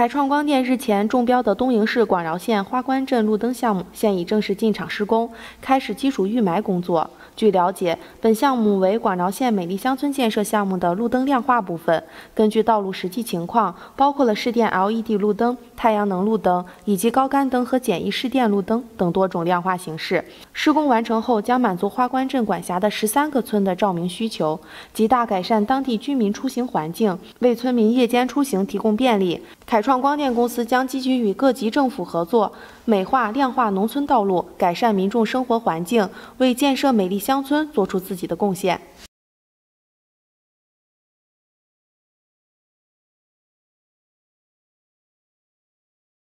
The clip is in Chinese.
凯创光电日前中标的东营市广饶县花关镇路灯项目现已正式进场施工，开始基础预埋工作。据了解，本项目为广饶县美丽乡村建设项目的路灯亮化部分。根据道路实际情况，包括了市电 LED 路灯、太阳能路灯以及高杆灯和简易市电路灯等多种亮化形式。施工完成后，将满足花关镇管辖的十三个村的照明需求，极大改善当地居民出行环境，为村民夜间出行提供便利。凯创创光电公司将积极与各级政府合作，美化亮化农村道路，改善民众生活环境，为建设美丽乡村做出自己的贡献。